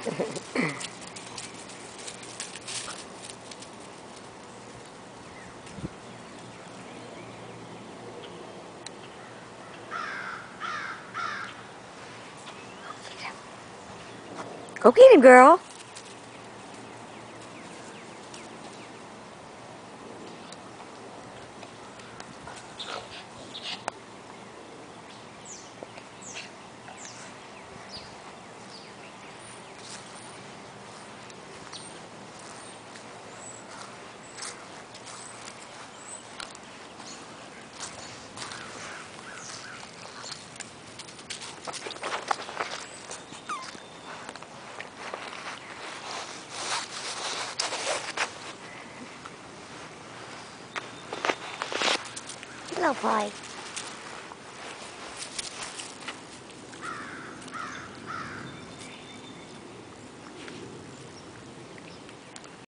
Go get him, girl. Boy.